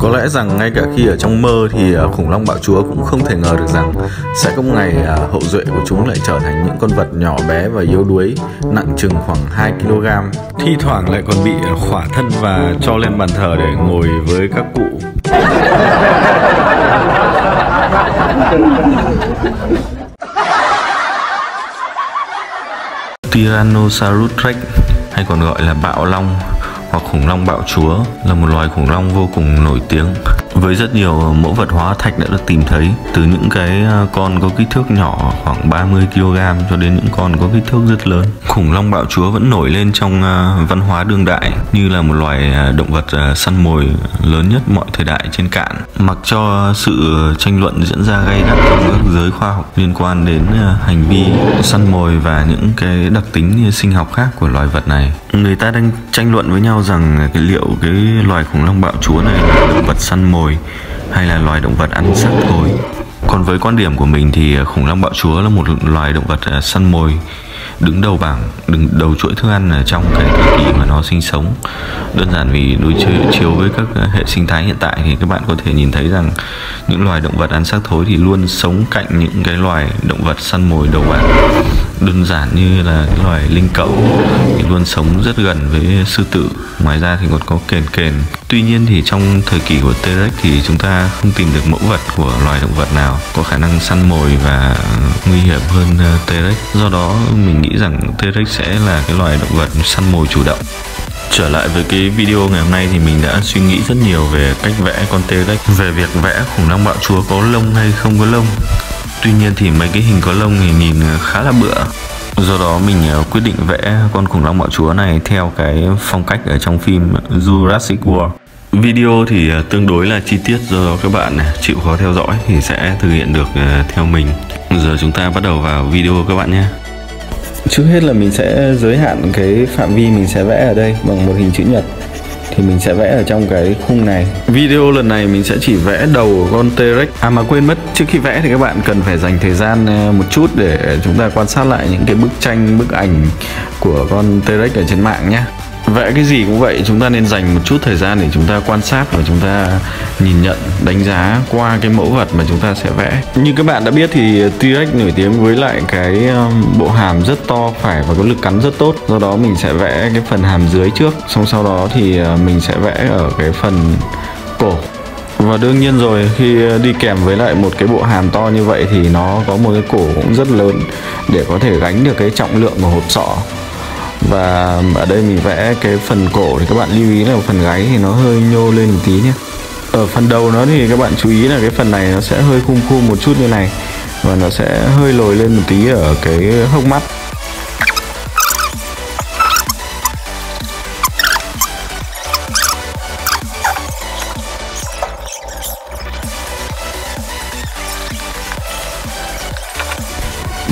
Có lẽ rằng ngay cả khi ở trong mơ thì à, khủng long bạo chúa cũng không thể ngờ được rằng sẽ có một ngày à, hậu duệ của chúng lại trở thành những con vật nhỏ bé và yếu đuối, nặng chừng khoảng 2 kg. Thi thoảng lại còn bị khỏa thân và cho lên bàn thờ để ngồi với các cụ. Tyrannosaurus rex hay còn gọi là bạo long hoặc khủng long bạo chúa là một loài khủng long vô cùng nổi tiếng với rất nhiều mẫu vật hóa thạch đã được tìm thấy, từ những cái à, con có kích thước nhỏ khoảng 30 kg cho đến những con có kích thước rất lớn. Khủng long bạo chúa vẫn nổi lên trong à, văn hóa đương đại, như là một loài à, động vật săn mồi lớn nhất mọi thời đại trên cạn. Mặc cho sự tranh luận diễn ra gay gắt trong các giới khoa học liên quan đến hành vi săn mồi và những cái đặc tính sinh học khác của loài vật này. Người ta đang tranh luận với nhau rằng cái liệu cái loài khủng long bạo chúa này là động vật săn mồi hay là loài động vật ăn xác thối còn với quan điểm của mình thì à, khủng long bạo chúa là một loài động vật à, săn mồi, đứng đầu bảng, đứng đầu chuỗi thức ăn ở trong cái thời kỳ mà nó sinh sống. Đơn giản vì đối chiếu với các hệ sinh thái hiện tại thì các bạn có thể nhìn thấy rằng những loài động vật ăn xác thối thì luôn sống cạnh những cái loài động vật săn mồi đầu bảng đơn giản như là cái loài linh cẩu, thì luôn sống rất gần với sư tử. Ngoài ra thì còn có kền kền. Tuy nhiên thì trong thời kỳ của T-Rex thì chúng ta không tìm được mẫu vật của loài động vật nào có khả năng săn mồi và nguy hiểm hơn ờ, T-Rex. Do đó mình nghĩ rằng T-Rex sẽ là cái loài động vật săn mồi chủ động. Trở lại với cái video ngày hôm nay thì mình đã suy nghĩ rất nhiều về cách vẽ con T-Rex, Về việc vẽ khủng long bạo chúa có lông hay không có lông. Tuy nhiên thì mấy cái hình có lông thì nhìn khá là bựa. Do đó mình ờ, quyết định vẽ con khủng long bạo chúa này theo cái phong cách ở trong phim Jurassic World. Video thì ờ, tương đối là chi tiết, do đó các bạn ờ, chịu khó theo dõi thì sẽ thực hiện được theo mình. Giờ chúng ta bắt đầu vào video các bạn nhé. Trước hết là mình sẽ giới hạn cái phạm vi mình sẽ vẽ ở đây bằng một hình chữ nhật thì mình sẽ vẽ ở trong cái khung này. Video lần này mình sẽ chỉ vẽ đầu của con T-Rex. À mà quên mất, trước khi vẽ thì các bạn cần phải dành thời gian ờ, một chút để chúng ta quan sát lại những cái bức tranh, bức ảnh của con T-Rex ở trên mạng nhé vẽ cái gì cũng vậy, chúng ta nên dành một chút thời gian để chúng ta quan sát và chúng ta nhìn nhận, đánh giá qua cái mẫu vật mà chúng ta sẽ vẽ. Như các bạn đã biết thì T-Rex nổi tiếng với lại cái um, bộ hàm rất to phải và có lực cắn rất tốt. Do đó mình sẽ vẽ cái phần hàm dưới trước, xong sau đó thì à, mình sẽ vẽ ở cái phần cổ. Và đương nhiên rồi, khi đi kèm với lại một cái bộ hàm to như vậy thì nó có một cái cổ cũng rất lớn để có thể gánh được cái trọng lượng của hộp sọ và ở đây mình vẽ cái phần cổ thì các bạn lưu ý là phần gáy thì nó hơi nhô lên một tí nhé. Ở phần đầu nó thì các bạn chú ý là cái phần này nó sẽ hơi khung khung một chút như này và nó sẽ hơi lồi lên một tí ở cái hốc mắt.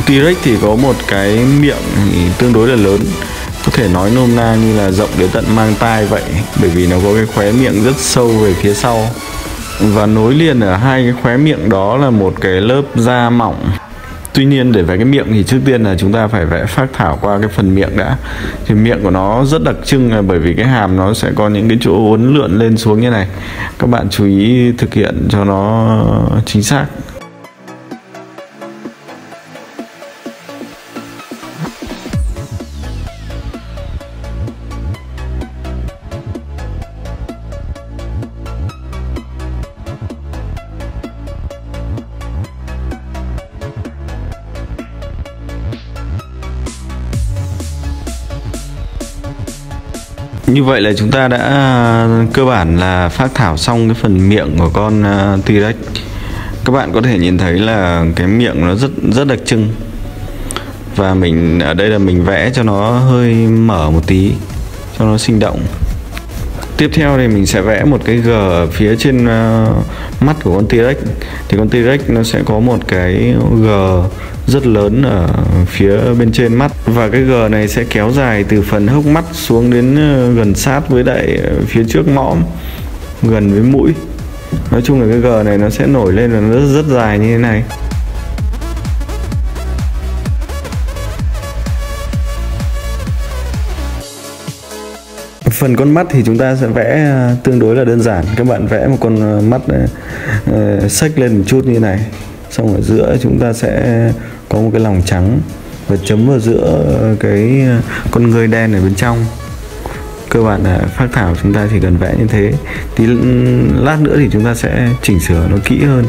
T-Rex thì có một cái miệng thì tương đối là lớn có thể nói nôm na như là rộng đến tận mang tai vậy, bởi vì nó có cái khóe miệng rất sâu về phía sau. Và nối liền ở hai cái khóe miệng đó là một cái lớp da mỏng. Tuy nhiên để vẽ cái miệng thì trước tiên là chúng ta phải vẽ phác thảo qua cái phần miệng đã. Thì miệng của nó rất đặc trưng là bởi vì cái hàm nó sẽ có những cái chỗ uốn lượn lên xuống như này. Các bạn chú ý thực hiện cho nó chính xác. Như vậy là chúng ta đã, cơ bản là phát thảo xong cái phần miệng của con à, T-Rex. Các bạn có thể nhìn thấy là cái miệng nó rất rất đặc trưng. Và mình, ở đây là mình vẽ cho nó hơi mở một tí, Cho nó sinh động. Tiếp theo thì mình sẽ vẽ một cái G ở phía trên à, mắt của con T-Rex. Thì con T-Rex nó sẽ có một cái G rất lớn ở phía bên trên mắt. Và cái gờ này sẽ kéo dài từ phần hốc mắt xuống đến ờ, gần sát với lại ờ, phía trước mõm gần với mũi. Nói chung là cái gờ này nó sẽ nổi lên là nó rất, rất dài như thế này. Phần con mắt thì chúng ta sẽ vẽ ờ, tương đối là đơn giản. Các bạn vẽ một con mắt xách lên một chút như này. Xong ở giữa chúng ta sẽ có một cái lòng trắng và chấm vào giữa cái ờ, con người đen ở bên trong. Cơ bản là phát thảo chúng ta chỉ cần vẽ như thế. Tí lát nữa thì chúng ta sẽ chỉnh sửa nó kỹ hơn.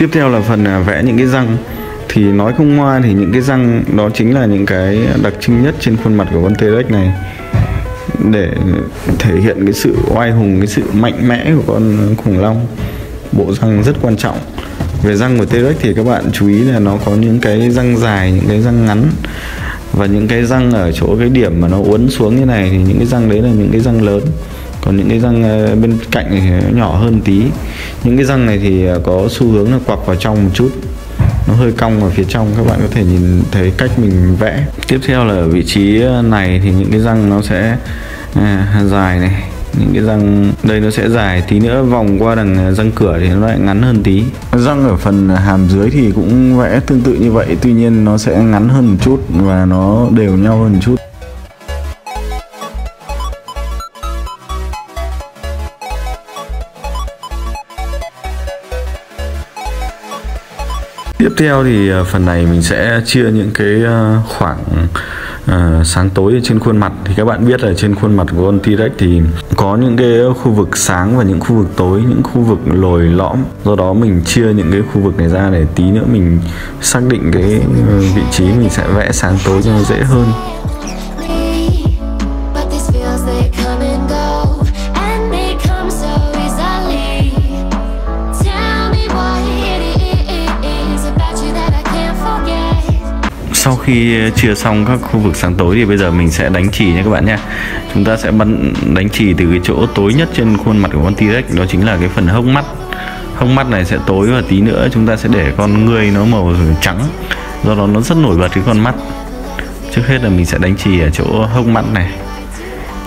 Tiếp theo là phần à, vẽ những cái răng. Thì nói không ngoa thì những cái răng đó chính là những cái đặc trưng nhất trên khuôn mặt của con T-Rex này. Để thể hiện cái sự oai hùng, cái sự mạnh mẽ của con khủng long. Bộ răng rất quan trọng. Về răng của T-Rex thì các bạn chú ý là nó có những cái răng dài, những cái răng ngắn. Và những cái răng ở chỗ cái điểm mà nó uốn xuống như này thì những cái răng đấy là những cái răng lớn còn những cái răng ờ, bên cạnh thì nhỏ hơn tí. Những cái răng này thì ờ, có xu hướng là quặp vào trong một chút. Nó hơi cong ở phía trong các bạn có thể nhìn thấy cách mình vẽ. Tiếp theo là ở vị trí này thì những cái răng nó sẽ à, dài này. Những cái răng đây nó sẽ dài tí nữa vòng qua đằng răng cửa thì nó lại ngắn hơn tí. Răng ở phần hàm dưới thì cũng vẽ tương tự như vậy tuy nhiên nó sẽ ngắn hơn một chút và nó đều nhau hơn một chút. Theo thì ờ, phần này mình sẽ chia những cái ờ, khoảng uh, sáng tối trên khuôn mặt. Thì các bạn biết là trên khuôn mặt của con T-Rex thì có những cái khu vực sáng và những khu vực tối những khu vực lồi lõm. Do đó mình chia những cái khu vực này ra để tí nữa mình xác định cái vị trí mình sẽ vẽ sáng tối cho nó dễ hơn. Sau khi ờ, chia xong các khu vực sáng tối thì bây giờ mình sẽ đánh chỉ nha các bạn nha. chúng ta sẽ bắn, đánh chỉ từ cái chỗ tối nhất trên khuôn mặt của con T-Rex, đó chính là cái phần hốc mắt. Hốc mắt này sẽ tối và tí nữa chúng ta sẽ để con người nó màu trắng, do đó nó rất nổi bật cái con mắt. Trước hết là mình sẽ đánh chỉ ở chỗ hốc mắt này.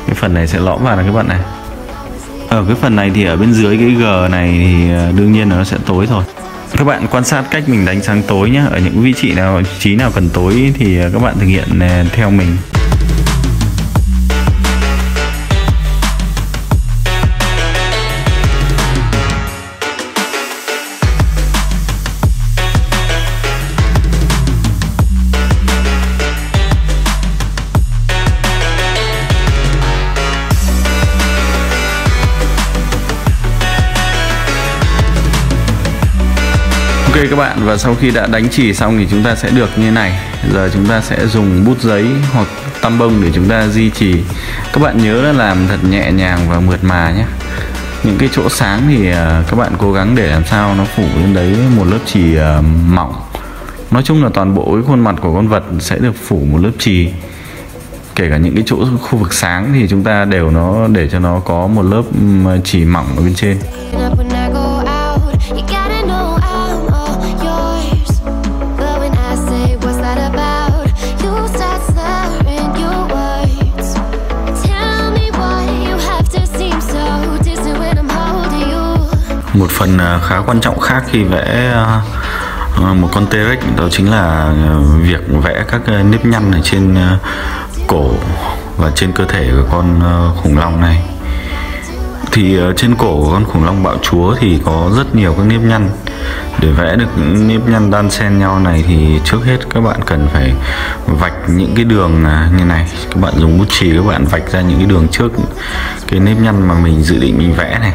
Cái phần này sẽ lõm vào này các bạn này. Ở cái phần này thì ở bên dưới cái g này thì ờ, đương nhiên là nó sẽ tối thôi các bạn, quan sát cách mình đánh sáng tối nhé ở những vị trí nào, vị trí nào cần tối thì ờ, các bạn thực hiện ờ, theo mình. Các bạn. Và sau khi đã đánh chỉ xong thì chúng ta sẽ được như này. Giờ chúng ta sẽ dùng bút giấy hoặc tăm bông để chúng ta di chỉ. Các bạn nhớ là làm thật nhẹ nhàng và mượt mà nhé. Những cái chỗ sáng thì ờ, các bạn cố gắng để làm sao nó phủ lên đấy một lớp chỉ ờ, mỏng. Nói chung là toàn bộ cái khuôn mặt của con vật sẽ được phủ một lớp chỉ. kể cả những cái chỗ, khu vực sáng thì chúng ta đều nó, để cho nó có một lớp chỉ mỏng ở bên trên. Một phần à, khá quan trọng khác khi vẽ à, một con T-Rex, đó chính là à, việc vẽ các nếp nhăn ở trên cổ và trên cơ thể của con khủng long này. Thì trên cổ của con khủng long bạo chúa thì có rất nhiều các nếp nhăn. Để vẽ được những nếp nhăn đan xen nhau này thì trước hết các bạn cần phải vạch những cái đường như này. Các bạn dùng bút chì các bạn vạch ra những cái đường trước, cái nếp nhăn mà mình dự định mình vẽ này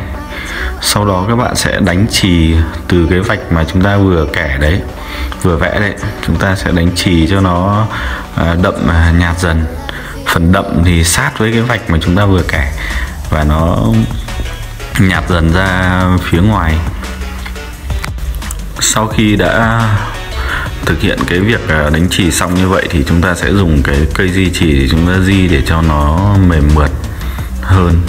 sau đó các bạn sẽ đánh chì từ cái vạch mà chúng ta vừa kẻ đấy, vừa vẽ đấy. Chúng ta sẽ đánh chì cho nó à, đậm à, nhạt dần. Phần đậm thì sát với cái vạch mà chúng ta vừa kẻ và nó nhạt dần ra phía ngoài. Sau khi đã thực hiện cái việc à, đánh chỉ xong như vậy thì chúng ta sẽ dùng cái cây di chỉ để chúng ta di để cho nó mềm mượt hơn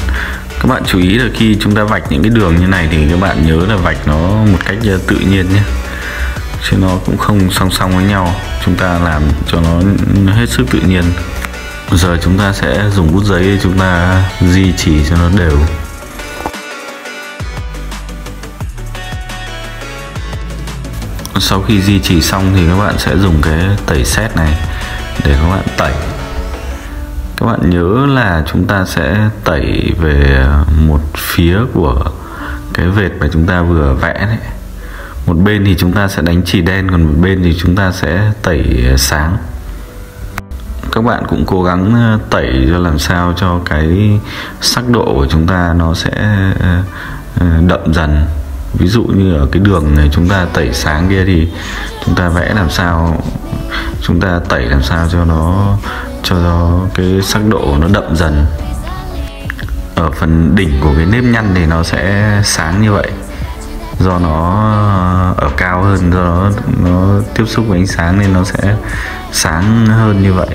các bạn chú ý là khi chúng ta vạch những cái đường như này thì các bạn nhớ là vạch nó một cách ờ, tự nhiên nhé. Chứ nó cũng không song song với nhau. Chúng ta làm cho nó hết sức tự nhiên. Giờ chúng ta sẽ dùng bút giấy để chúng ta di chỉ cho nó đều. Sau khi di chỉ xong thì các bạn sẽ dùng cái tẩy xét này để các bạn tẩy các bạn nhớ là chúng ta sẽ tẩy về một phía của cái vệt mà chúng ta vừa vẽ đấy. Một bên thì chúng ta sẽ đánh chỉ đen, còn một bên thì chúng ta sẽ tẩy sáng. Các bạn cũng cố gắng ờ, tẩy cho làm sao cho cái sắc độ của chúng ta nó sẽ ờ, ờ, đậm dần. Ví dụ như ở cái đường này chúng ta tẩy sáng kia thì chúng ta vẽ làm sao, chúng ta tẩy làm sao cho nó cho nó cái sắc độ nó đậm dần. Ở phần đỉnh của cái nếp nhăn thì nó sẽ sáng như vậy. Do nó ờ, ở cao hơn do nó, nó tiếp xúc với ánh sáng nên nó sẽ sáng hơn như vậy.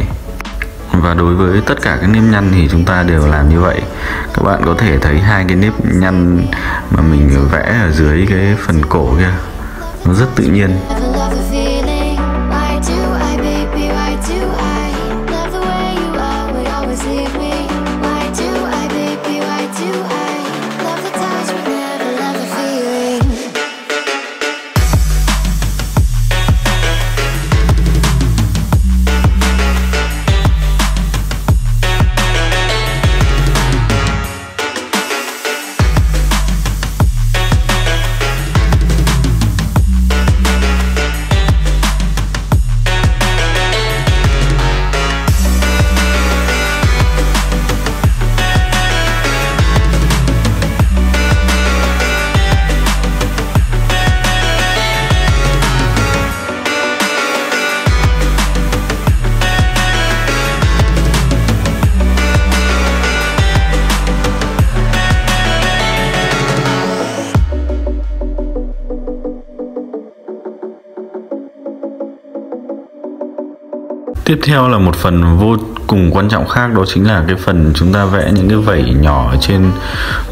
Và đối với tất cả các nếp nhăn thì chúng ta đều làm như vậy. Các bạn có thể thấy hai cái nếp nhăn mà mình vẽ ở dưới cái phần cổ kia. Nó rất tự nhiên. Tiếp theo là một phần vô cùng quan trọng khác, đó chính là cái phần chúng ta vẽ những cái vảy nhỏ trên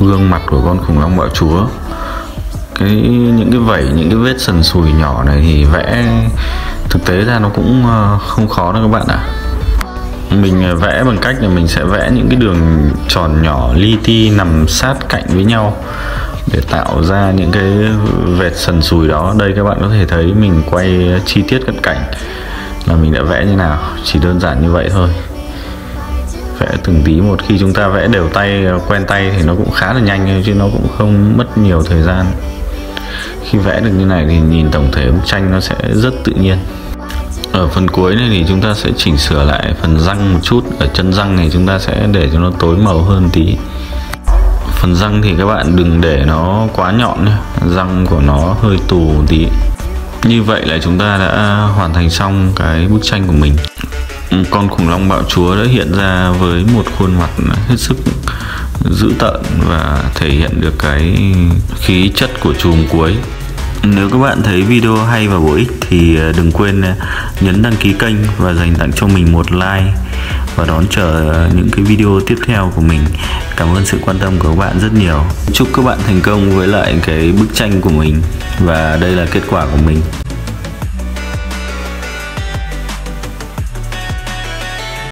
gương mặt của con khủng long bạo chúa. Cái, những cái vảy, những cái vết sần sùi nhỏ này thì vẽ, thực tế ra nó cũng ờ, không khó đâu các bạn ạ. À. mình ờ, vẽ bằng cách là mình sẽ vẽ những cái đường tròn nhỏ li ti nằm sát cạnh với nhau để tạo ra những cái vệt sần sùi đó. Đây các bạn có thể thấy mình quay chi tiết cận cảnh là mình đã vẽ như nào? Chỉ đơn giản như vậy thôi. Vẽ từng tí một. Khi chúng ta vẽ đều tay, quen tay thì nó cũng khá là nhanh thôi, chứ nó cũng không mất nhiều thời gian. Khi vẽ được như này thì nhìn tổng thể bức tranh nó sẽ rất tự nhiên. Ở phần cuối này thì chúng ta sẽ chỉnh sửa lại phần răng một chút. Ở chân răng này chúng ta sẽ để cho nó tối màu hơn tí. Phần răng thì các bạn đừng để nó quá nhọn nhé. Răng của nó hơi tù tí như vậy là chúng ta đã hoàn thành xong cái bức tranh của mình. Ừ, con khủng long bạo chúa đã hiện ra với một khuôn mặt hết sức dữ tợn và thể hiện được cái khí chất của chùm cuối nếu các bạn thấy video hay và bổ ích thì ờ, đừng quên ờ, nhấn đăng ký kênh và dành tặng cho mình một like và đón chờ ờ, những cái video tiếp theo của mình. Cảm ơn sự quan tâm của các bạn rất nhiều. Chúc các bạn thành công với lại cái bức tranh của mình và đây là kết quả của mình.